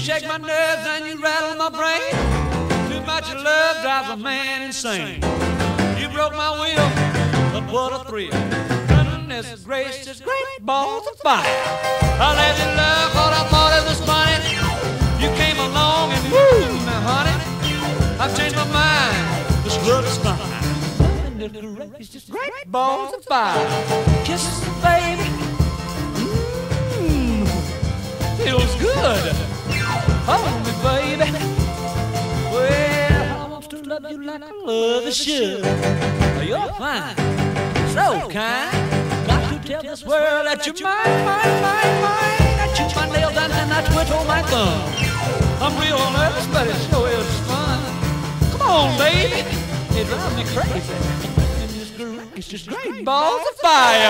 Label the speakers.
Speaker 1: You shake my nerves and you rattle my brain. Too much love drives a man insane. You broke my will, but what a thrill. Goodness gracious, great balls of fire. I let you love what I thought it was funny. You came along and woo me, honey. I've changed my mind. This love is fine. Goodness gracious, great balls of fire. Kisses, baby. Mmm, love you like I love a should. You're fine, so kind. Got to tell this world that you're mine, mine, mine, mine. I chew my nails and then I twiddle my thumb. I'm real nervous, but it sure is fun. Come on, baby. It drives me crazy. And it's just great balls of fire.